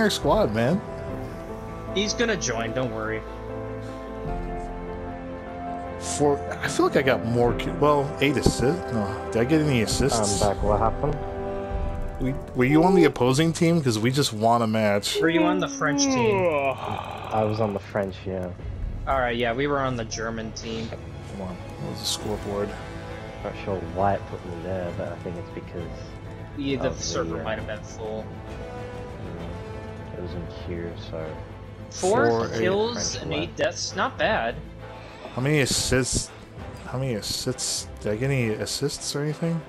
our squad, man. He's gonna join. Don't worry. For I feel like I got more. Well, eight assists. No, did I get any assists? I'm back. What happened? We, were you on the opposing team? Because we just won a match. Were you on the French team? I was on the French, yeah. All right, yeah, we were on the German team. Come on, what was the scoreboard? Not sure why it put me there, but I think it's because Yeah, the Of the, server uh, might have been full. It was in queue, so Four, Four, eight kills French and left. eight deaths. Not bad. How many assists? How many assists? Did I get any assists or anything?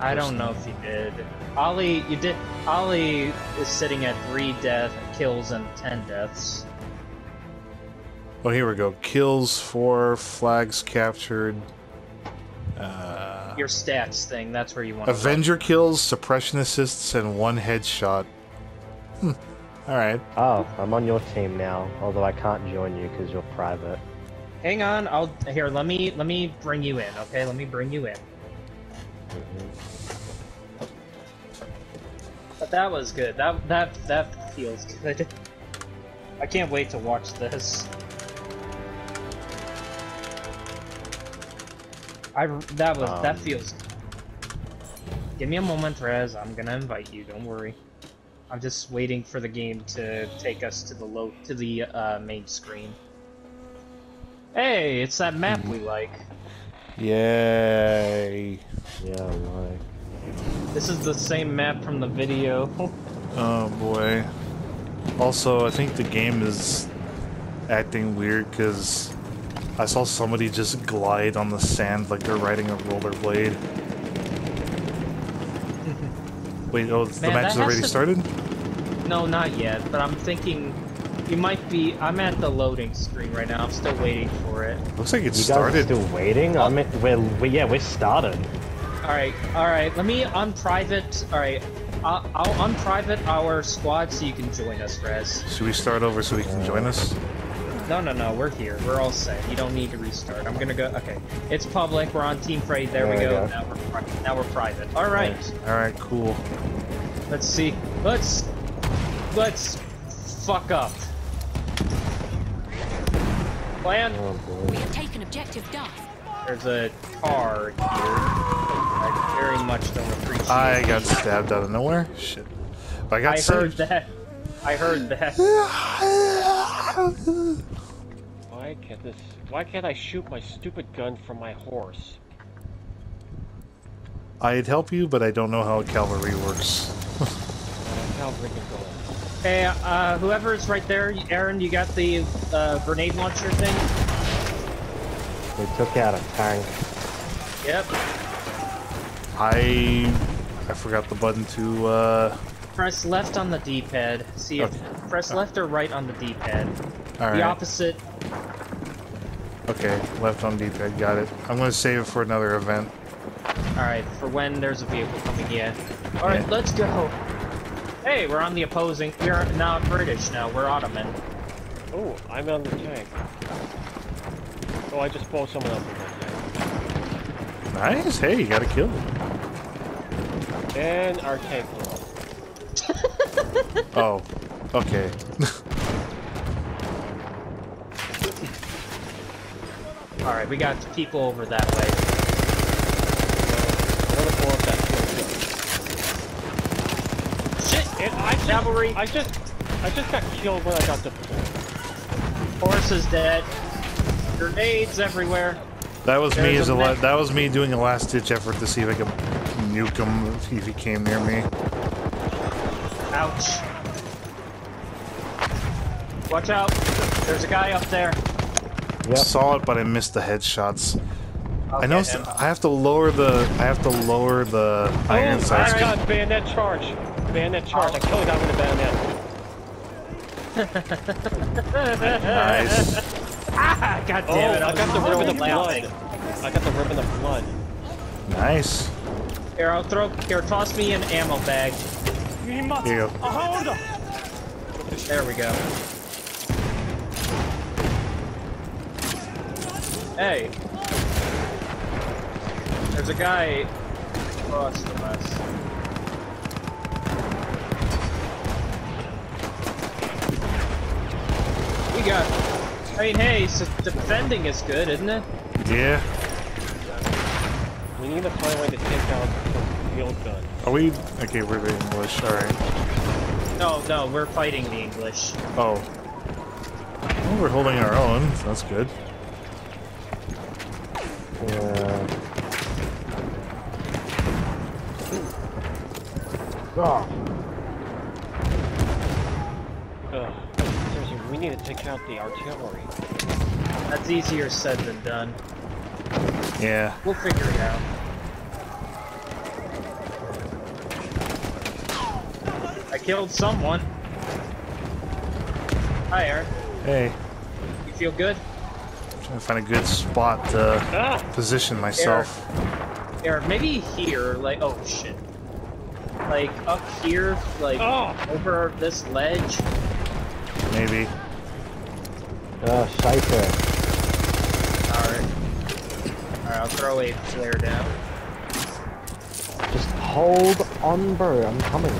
I don't know if he did. Oli, you did. Oli is sitting at three death kills and ten deaths. Oh, here we go. Kills, four, flags captured. Uh, Your stats thing. That's where you want. to Avenger kills, suppression assists, and one headshot. Hmm. All right. Oh, I'm on your team now, although I can't join you because you're private. Hang on. I'll here. Let me let me bring you in. Okay. Let me bring you in. Mhm. But that was good. That that that feels good. I can't wait to watch this. I that was that Um. feels. Give me a moment, Rez. I'm gonna invite you. Don't worry. I'm just waiting for the game to take us to the low to the uh, main screen. Hey, it's that map we like. Yay. Yeah, like. This is the same map from the video. Oh boy. Also, I think the game is acting weird because I saw somebody just glide on the sand like they're riding a rollerblade. Wait, oh, the match that has has already to- started? No, not yet, but I'm thinking you might be. I'm at the loading screen right now. I'm still waiting for it. Looks like it You guys started. are still waiting? I mean, we're, we yeah, we're started. Alright, alright, let me unprivate. Alright, I'll, I'll unprivate our squad so you can join us, Rez. Should we start over so he can join us? No, no, no, we're here. We're all set. You don't need to restart. I'm gonna go. Okay, it's public. We're on Team Freight. There, we There we go. go. Now we're now we're private. All right. Alright, cool. Let's see. Let's let's fuck up. Plan. Oh We have taken objective Duff. There's a car here. I very much don't appreciate. I got stabbed out of nowhere. Shit. But I got I heard that. I heard that. Why can't this? Why can't I shoot my stupid gun from my horse? I'd help you, but I don't know how cavalry works. Uh, Cavalry can go. Hey, uh, whoever's right there, Aaron, you got the uh, grenade launcher thing? We took out a tank. Yep. I I forgot the button to uh Press left on the D-pad. See if Okay. press left or right on the D-pad. Alright. The opposite. Okay, left on D-pad, got it. I'm gonna save it for another event. All right, for when there's a vehicle coming in. All right, Yeah. let's go. Hey, we're on the opposing. We're not British now. We're Ottoman. Oh, I'm on the tank. Oh, I just blow someone up Nice, hey, you got a kill. tank. And our tank. Oh, okay. All right, we got people over that way. I'm gonna blow up that field. Shit! And I just, Cavalry. I just, I just got killed when I got deployed. Horse is dead. Grenades everywhere. That was me as a a la- that was me doing a last ditch effort to see if I could nuke him if he came near me. Ouch. Watch out. There's a guy up there. Yep. Saw it, but I missed the headshots. I'll I know him. I have to lower the I have to lower the oh, iron oh, sights. I got bayonet charge. Bayonet charge. I killed a guy with a bayonet. Nice. Ah, God Oh, damn it! I got the rib of the blood. I got the ribbon of blood. Nice. Here, I'll throw. Here, toss me an ammo bag. Here you go. There we go. Hey. There's a guy across from us. We got. I mean, hey, so defending is good, isn't it? Yeah. We need to find a way to take out some field guns. Are we? Okay, we're the English. All right. No, no, we're fighting the English. Oh. Well, we're holding our own. So that's good. Yeah. Oh, Ugh. Seriously, we need to take out the artillery. That's easier said than done. Yeah. We'll figure it out. I killed someone. Hi, Aaron. Hey. You feel good? Trying to find a good spot to Ah! position myself. Aaron, maybe here, like, oh shit. Like, up here, like, Oh! over this ledge. Maybe. Uh, oh, shite. Alright. Alright, I'll throw a flare down. Just hold on, bro. I'm coming.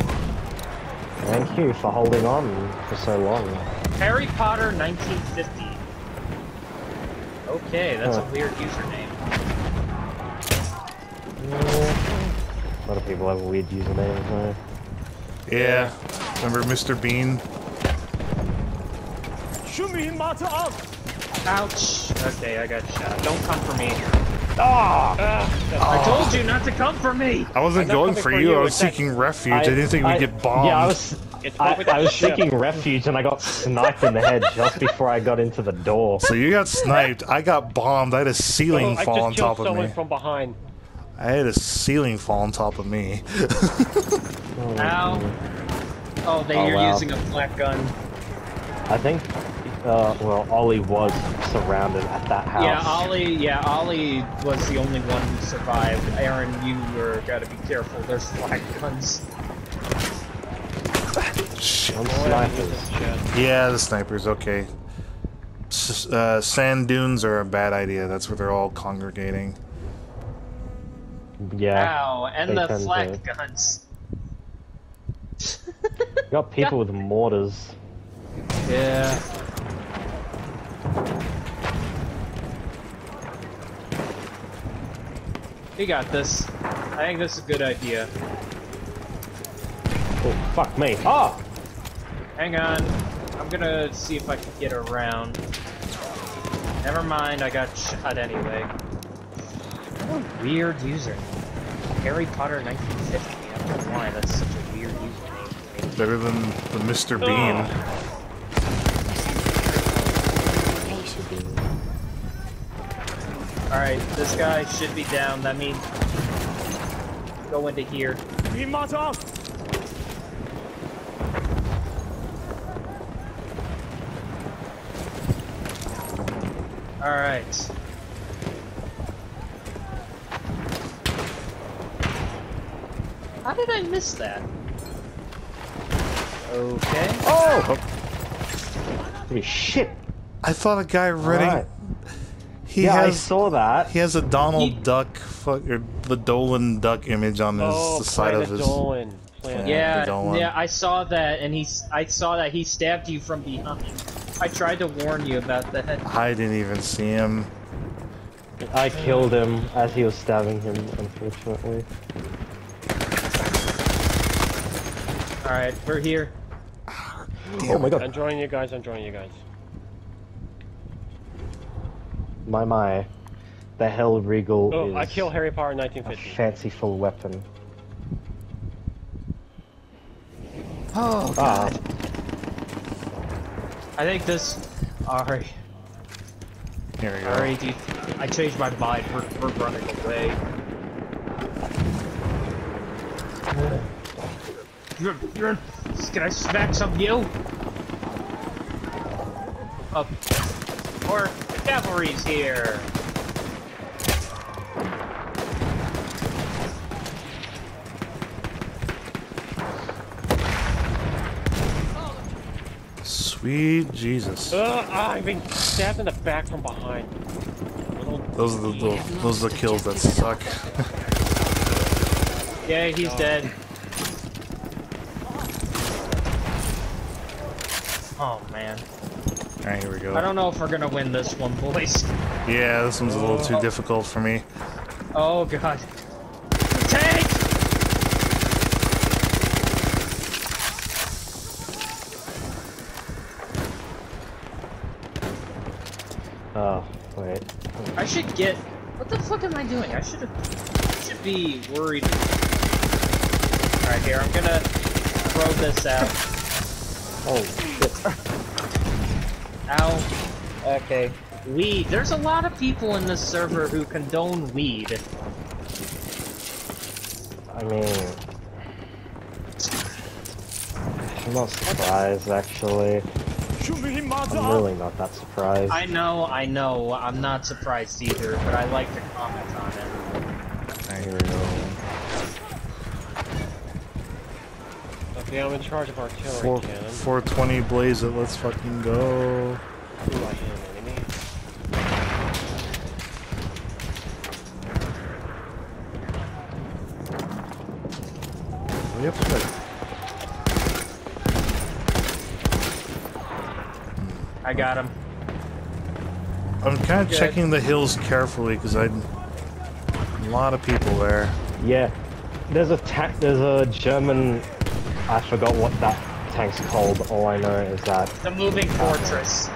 Thank you for holding on for so long. Harry Potter 1950. Okay, that's Huh. a weird username. Yeah. A lot of people have weird usernames though. Yeah. Remember Mr. Bean? Ouch! Okay, I got shot. Don't come for me. Ah! I told you not to come for me! I wasn't going coming for for you. you, I was it's that- seeking refuge. I, didn't think we'd get bombed. Yeah, I was. I, I was seeking refuge and I got sniped in the head just before I got into the door. So you got sniped. I got bombed. I had a ceiling Oh, I fall just on killed top of someone me. from behind. I had a ceiling fall on top of me. Oh, Ow. Oh, they, Oh, you're wow. using a flak gun. I think. Uh, well, Oli was surrounded at that house. Yeah, Oli. Yeah, Oli was the only one who survived. Aaron, you were gotta be careful. There's flak guns. Shit. Yeah, use snipers. Yeah, the sniper's okay. S- uh, sand dunes are a bad idea. That's where they're all congregating. Yeah. Wow, and the tend flat to- guns. You got people with mortars. Yeah. We got this. I think this is a good idea. Oh, fuck me. Oh! Hang on. I'm gonna see if I can get around. Never mind, I got shot anyway. What a weird user. Harry Potter 1950. I don't know why that's such a weird username. Better than the Mr. Oh. Bean. Alright, this guy should be down. That means go into here. Alright. How did I miss that? Okay. Oh! Holy shit! I thought a guy running. Alright. He Yeah, I has saw that. he has a Donald He- Duck fuck, or the Dolan Duck image on his Oh, the side of Planet his. Dolan. Planet Yeah. Yeah, Dolan. yeah, I saw that, and he's. I saw that he stabbed you from behind. I tried to warn you about that. I didn't even see him. I killed him as he was stabbing him, unfortunately. All right, we're here. Ah, oh my god. I'm joining you guys, I'm joining you guys. My my. The Hellriegel Oh, is I kill Harry Potter a 1950. fanciful weapon. Oh Ah, I think this. Ari, Here we go. Ari, do you, I changed my mind. We're, we're running away. You're, you're. Can I smack some of you? Up. Or the cavalry's here. Sweet Jesus. Uh, I've been stabbed in the back from behind. Those are the, the those are the kills that suck. Yeah, he's dead. Oh man. Alright, here we go. I don't know if we're gonna win this one, boys. Yeah, this one's a little too difficult for me. Oh god. Tank! Oh, wait. I should get. What the fuck am I doing? I should have. Should be worried. Alright, here, I'm gonna throw this out. Oh, shit. Ow. Okay. Weed. There's a lot of people in this server who condone weed. I mean... I'm not surprised, actually. I'm really not that surprised. I know, I know, I'm not surprised either, but I like to comment on it. Here we go. Okay, I'm in charge of artillery Four, cannon. 420 blaze it, let's fucking go. Ooh, I hit an enemy. Yep, good. Hmm. I got him. I'm kind of Good. checking the hills carefully because I a lot of people there. Yeah. There's a ta- there's a German... I forgot what that tank's called. All I know is that, The moving uh, fortress.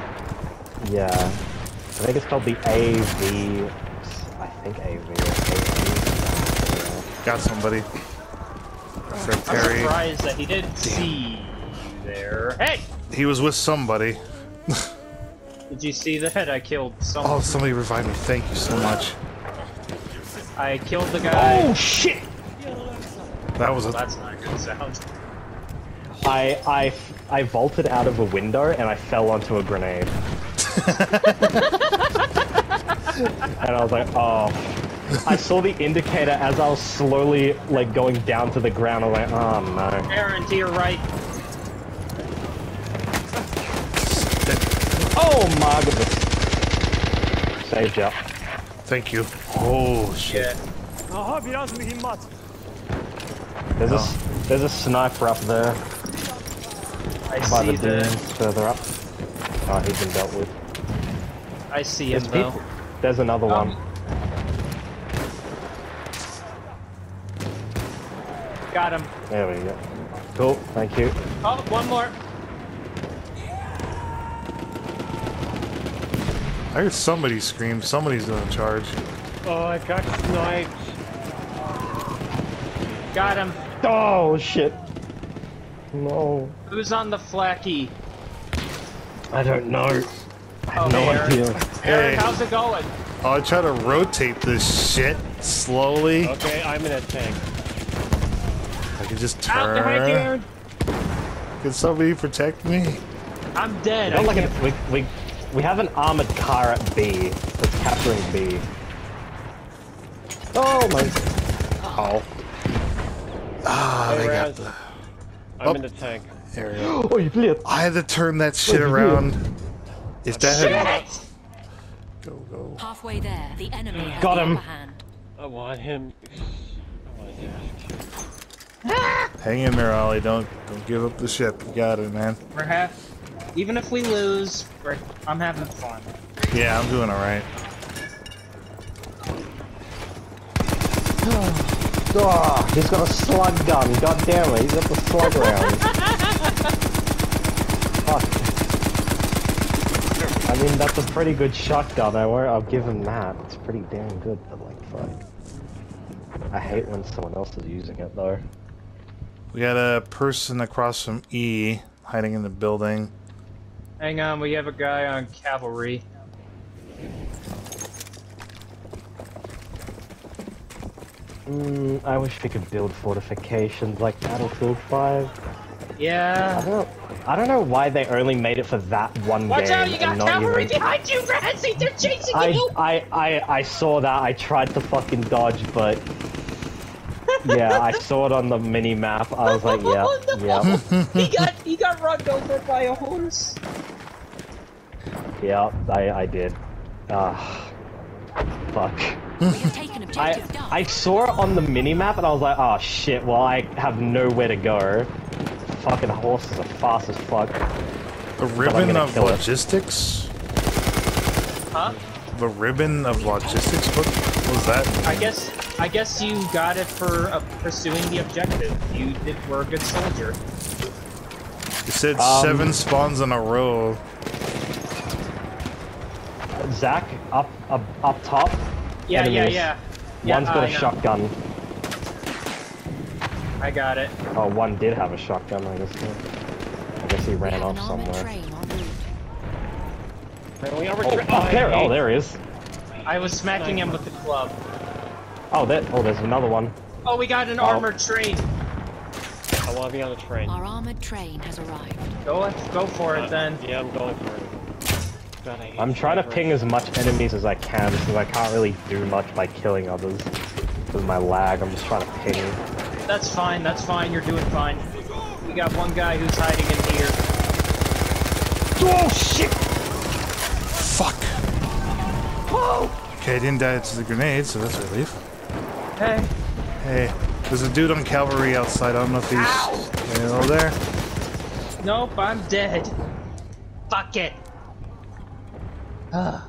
yeah. I think it's called the AV... I think AV or AV. Got somebody. Fred I'm Perry. surprised that he didn't see you there. Hey! He was with somebody. Did you see that? I killed someone. Oh, somebody revived me. Thank you so much. I killed the oh, guy. Oh shit! That was a That's not a good sound. I, I, I vaulted out of a window and I fell onto a grenade. and I was like, oh. I saw the indicator as I was slowly like going down to the ground. I was like, oh no. Aaron, to your right. Oh my goodness. Saved ya. Thank you. Oh shit. Yeah. Aha biraz mühimmat. There's a, oh. s- there's a sniper up there I by see the dunes the. further up. Oh, he's been dealt with. I see him There's though. people. There's another Um, one. Got him. There we go. Cool, thank you. Oh, one more. I hear somebody scream. Somebody's gonna charge. Oh, I got sniped. Got him. Oh shit. No. Who's on the flacky? I don't know. I have Oh, no Aaron. idea. Aaron, Hey. how's it going? Oh, I try to rotate this shit slowly. Okay, I'm in a tank. I can just Out behind you, turn. Aaron. Can somebody protect me? I'm dead. We, I got like can't- a, we, we, we have an armored car at B that's capturing B. Oh my. Oh. Ah, Hey, they got Raz. the I'm Oh. in the tank. area. Oh, you bleed. I had to turn that oh, shit What did you do? around. If that had Shit! go go. Halfway there, the enemy has Got him. I want him. I want him. Hang in there, Oli. Don't don't give up the ship. You got it, man. We're half. Even if we lose, we're, I'm having fun. Yeah, I'm doing all right. Oh. Oh, he's got a slug gun. God damn it, he's got the slug rounds. Fuck. I mean, that's a pretty good shotgun. I won't, I'll give him that. It's pretty damn good, but like, fuck. I hate when someone else is using it though. We got a person across from E hiding in the building. Hang on, we have a guy on cavalry. Mm, I wish we could build fortifications like Battlefield 5. Yeah. I Yeah. don't, I don't know why they only made it for that one Watch game. out, you got cavalry even- behind you, Ramsey! They're chasing I, you! I, I, I saw that. I tried to fucking dodge, but yeah, I saw it on the mini map. I was like, yeah, Oh, no. yeah, he got he got run over by a horse. yeah. I, I did. Ah, fuck. We have taken I. I saw it on the mini map, and I was like, oh shit. Well, I have nowhere to go. Fucking horses are fast as fuck. The ribbon of kill it. logistics? Huh? The ribbon of logistics? What was that? I guess I guess you got it for uh, pursuing the objective. You did were a good soldier. It said Um, seven spawns in a row. Zach, up, up, up top. Yeah, yeah, enemies. yeah. Yeah, One's got I a uh, know. shotgun. I got it. Oh, one did have a shotgun, I guess. I guess he ran off somewhere. train en route. Friendly Oh, tra- oh, there, oh, there he is. I was smacking him with the club. Oh, that. oh, there's another one. Oh, we got an Oh. armored train. I want to be on the train. Our armored train has arrived. Go, go for it uh, then. Yeah, I'm going for it. God, I hate I'm trying to snipers. ping as much enemies as I can because I can't really do much by killing others. With my lag, I'm just trying to ping. That's fine. That's fine. You're doing fine. We got one guy who's hiding in here. Oh, shit! Fuck! Whoa! Okay, I didn't die to the grenade, so that's a relief. Hey. Hey, there's a dude on cavalry outside. I don't know if he's still there. Nope, I'm dead. Fuck it. Ah.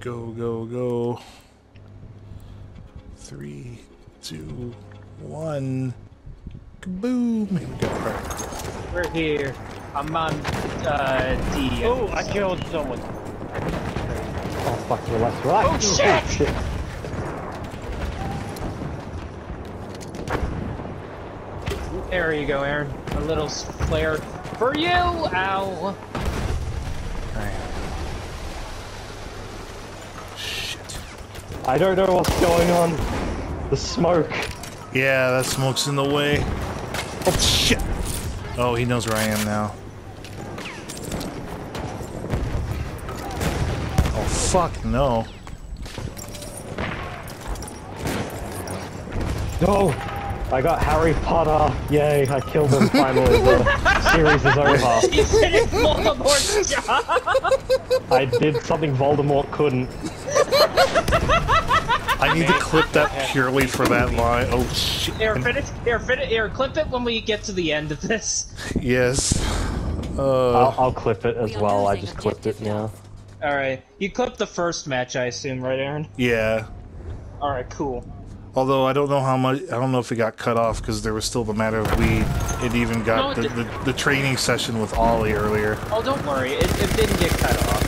Go, go, go. Three, two, one. Kaboom! Here we go. Alright. We're here. I'm on uh, D. Oh, I killed someone. Oh, fuck, your left, right. Oh, shit! shit. There you go, Aaron. A little flare for you. Ow. Alright. Shit. I don't know what's going on. The smoke. Yeah, that smoke's in the way. Oh, shit! Oh, he knows where I am now. Oh, fuck, no. No! I got Harry Potter! Yay, I killed him finally. The series is over. You finished Voldemort's job. I did something Voldemort couldn't. I need to clip that purely for that line. Oh, shit. Here, finish. Here, finish. Here, clip it when we get to the end of this. Yes. Uh, I'll, I'll clip it as well. I just clipped it now. All right. You clipped the first match, I assume, right, Aaron? yeah. All right. Cool. Although I don't know how much, I don't know if it got cut off because there was still the matter of we, it even got No, the, the, the training session with Oli earlier. Oh, don't worry. It, it didn't get cut off.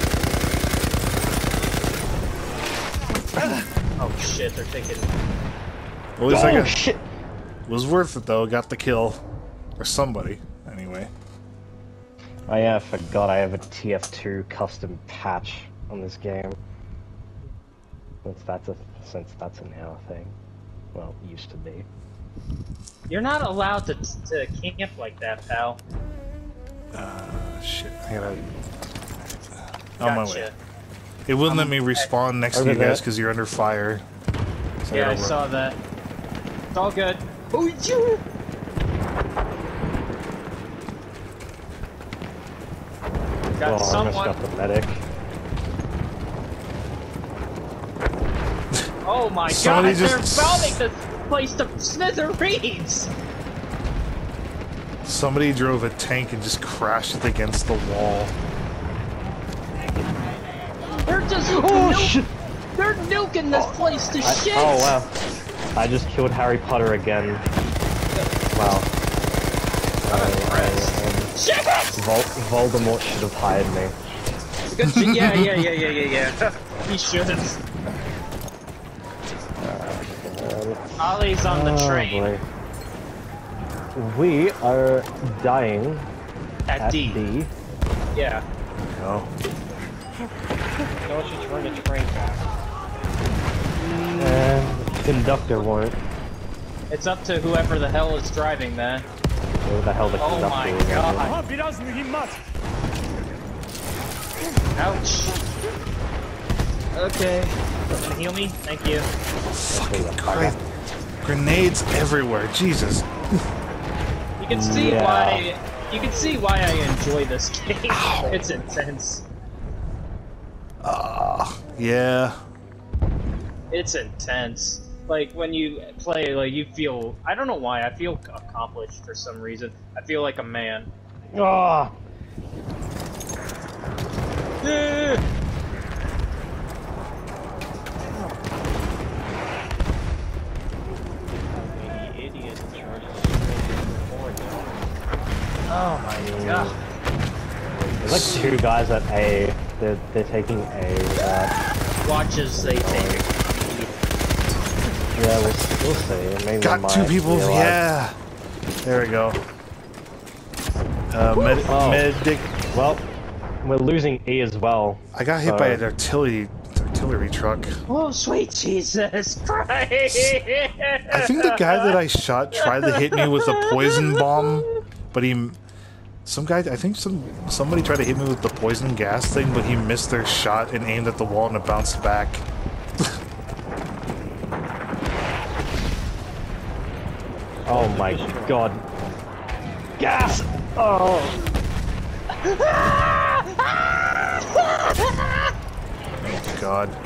Shit! They're taking. At least I Oh got, shit! it was worth it though. Got the kill, or somebody anyway. Oh yeah, I forgot I have a TF2 custom patch on this game. Since that's a since that's a now thing. Well, it used to be. You're not allowed to to camp like that, pal. Uh, shit, I gotta. On my way. Gotcha. It wouldn't let me respawn next to you guys because you're under fire. So Yeah, I gotta saw that. It's all good. Oh, you. Got oh, I almost someone. got the medic. Oh my Somebody god! just- They're bombing this place to smithereens. Somebody drove a tank and just crashed it against the wall. Just. Oh shit! They're nuking this place to I- oh, shit. oh wow! I just killed Harry Potter again. Wow. I'm I- impressed. I- Shit! Vol- Voldemort should have hired me. Good. Yeah, yeah, yeah, yeah, yeah, yeah. he shouldn't. Oli's on the Oh, train boy. We are dying at, at D. D. Yeah. No. No, it's just run the train back. And conductor won't. It's up to whoever the hell is driving that. Where the hell the Oh conductor my is. god. Ouch. Okay. Gonna heal me? Thank you. Fucking Christ. Grenades everywhere. Jesus. You can see Yeah. why you can see why I enjoy this game. It's intense. Ah. yeah. It's intense. Like when you play, like you feel I don't know why, I feel accomplished for some reason. I feel like a man. Oh, Yeah. Two guys at A. They're they're taking A. Uh, Watch as they take yeah, we'll, we'll see. Maybe Got two might people. realize- Yeah. There we go. Uh, med Oh. medic. Well, we're losing E as well. I got hit by Uh, an artillery artillery truck. Oh sweet Jesus Christ! I think the guy that I shot tried to hit me with a poison bomb, but he. Some guy, I think some somebody tried to hit me with the poison gas thing, but he missed their shot and aimed at the wall and it bounced back. Oh my god. Gas! Oh! God.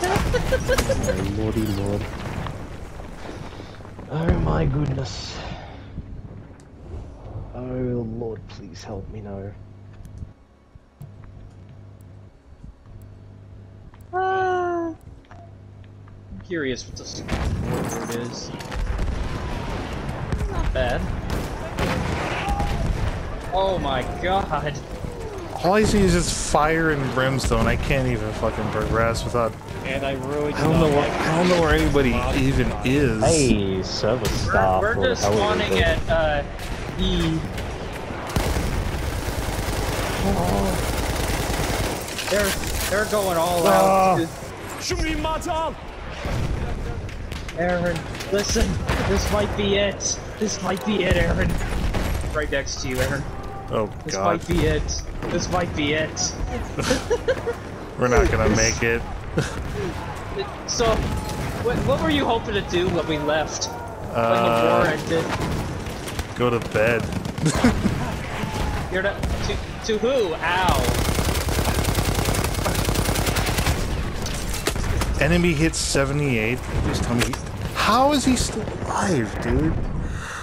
Oh, my lordy lord. Oh my goodness. Oh lord, please help me now. I'm curious what this word is. Not bad. Oh my god. All I see is just fire and brimstone. I can't even fucking progress without. And I really do I don't know where. I don't know where anybody even is. Hey, service We're, we're just how is spawning it? at uh, E. They're they're going all out. Aaron, listen, this might be it. This might be it, Aaron. Right next to you, Aaron. Oh This God, might be it. This might be it. we're not gonna make it. So, what, what were you hoping to do when we left? When the war Uh, ended? Go to bed. You're not to, to who? Ow. Enemy hit 78. Please tell me. How is he still alive, dude?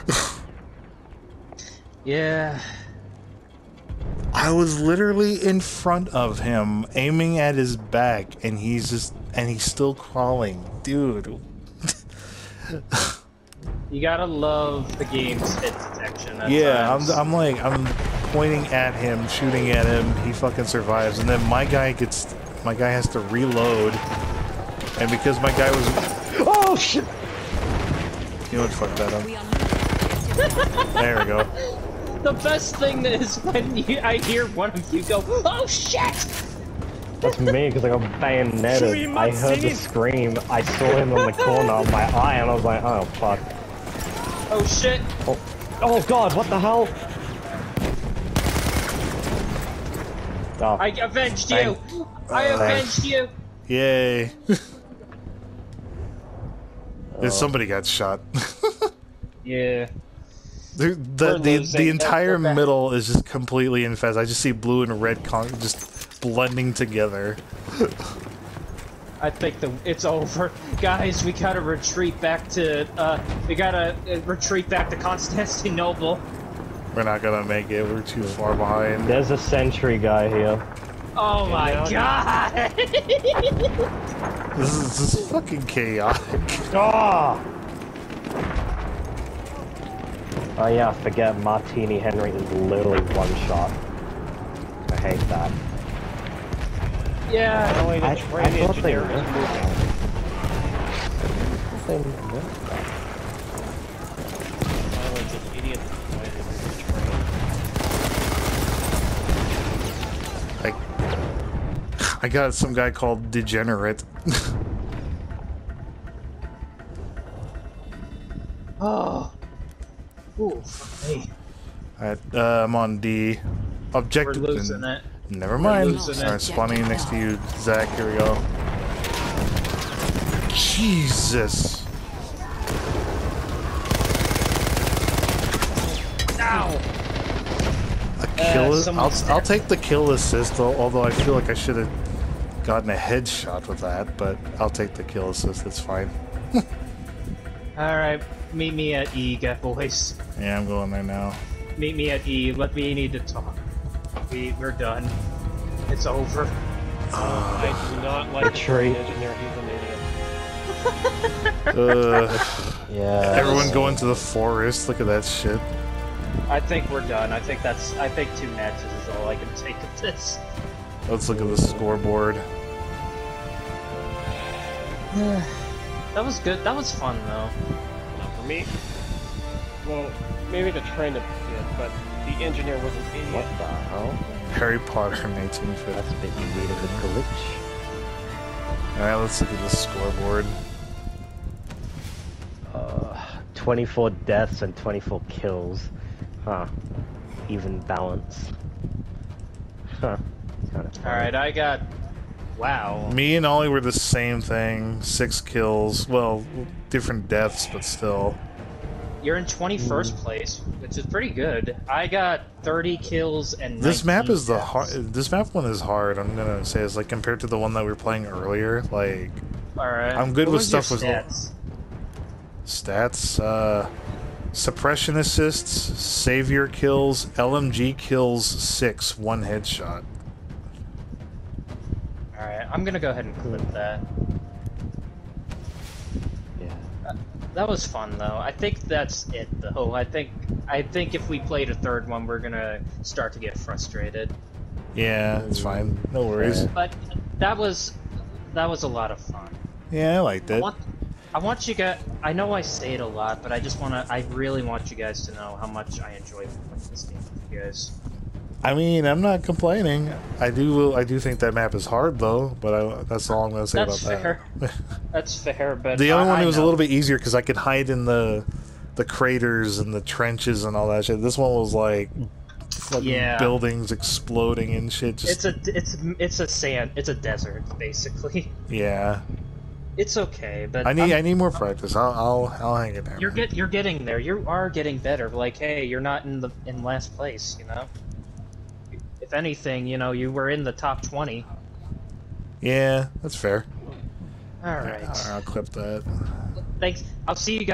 Yeah. I was literally in front of him, aiming at his back, and he's just and he's still crawling, dude. You gotta love the game's hit detection. At yeah, I'm. I'm like I'm pointing at him, shooting at him. He fucking survives, and then my guy gets my guy has to reload, and because my guy was Oh shit! you know what fuck that up. We are not There we go. The best thing is when you, I hear one of you go, "Oh shit!" That's me because I got bayoneted. I heard the scream. I saw him on the corner of my eye, and I was like, "Oh fuck!" Oh shit! Oh, oh god, what the hell? Oh, I avenged you! I avenged you! Yay! There's oh. somebody got shot. Yeah. The the, the, the entire middle is just completely infested. I just see blue and red con just blending together. I think the it's over, guys. We gotta retreat back to uh, we gotta uh, retreat back to Constantinople. We're not gonna make it. We're too far behind. there's a sentry guy here. Oh my now- god! This is, this is fucking chaotic. Ah! Oh yeah, forget Martini Henry is literally one shot. I hate that. Yeah. Apparently the I- train I thought they engineer were. is moving. Finally, this idiot decided to move the train. I, I got some guy called Degenerate. Oh. Ooh, fuck me. Alright, uh, I'm on D. We're Objective. losing it. Never mind. losing it. Alright, spawning next to you, Zach. Here we go. Jesus. Ow! A kill. Uh, I'll, I'll take the kill assist, al- although I feel like I should have gotten a headshot with that, but I'll take the kill assist. It's fine. Alright, meet me at E, get boys. Yeah, I'm going there now. Meet me at E. Let me need to talk. We we're done. It's over. I do not like the Tree. train engineer. He's an idiot. Uh, Yeah. everyone go into the forest. Look at that shit. I think we're done. I think that's. I think two matches is all I can take of this. Let's look at the scoreboard. That was good. That was fun though. Not for me. Well, maybe the train did, but the engineer was an idiot. What the hell? Harry Potter in 1850. That's a bit weird of a glitch. Alright, let's look at the scoreboard. Uh, 24 deaths and 24 kills. Huh. Even balance. Huh. All right, I got. Wow. Me and Oli were the same thing. Six kills. Well, different deaths, but still. You're in 21st place, which is pretty good. I got 30 kills and. This map 19 is the hard. This map one is hard. I'm gonna say it's like compared to the one that we were playing earlier. Like All right. I'm good What with stuff with- stats? stats, uh, suppression assists, savior kills, LMG kills six, one headshot. All right, I'm gonna go ahead and clip that. Yeah. That was fun though. I think that's it though. I think I think if we played a third one, we're gonna start to get frustrated. Yeah, it's mm. fine. No worries. But that was that was a lot of fun. Yeah, I liked I it. want, I want you guys. I know I say it a lot, but I just want to. I really want you guys to know how much I enjoy playing this game with you guys. I mean, I'm not complaining. I do. I do think that map is hard though, but I, that's all I'm gonna say That's about fair. that. That's fair, but the other I, one I was a little bit easier because I could hide in the the craters and the trenches and all that shit. This one was like fucking Yeah. buildings exploding and shit. It's a it's it's a sand. It's a desert basically. yeah. It's okay, but I need I'm- I need more practice. I'll I'll, I'll hang it down. You're get you're getting there. You are getting better. Like, hey, you're not in the in last place. You know. If anything, you know, you were in the top twenty. yeah, that's fair. All right. I'll clip that. Thanks. I'll see you guys.